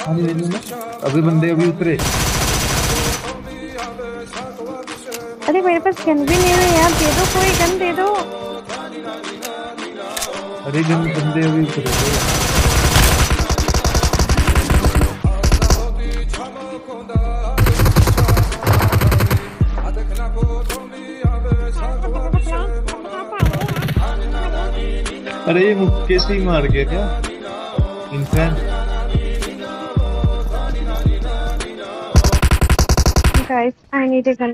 पानी ले लूँ अभी बंदे अभी उतरे। अरे मेरे पास गन भी नहीं है यार दे दो कोई गन दे दो। अरे जन बंदे अभी उतरे अरे ये मुक्के से ही मार गया क्या? Insane. Guys, I need a gun.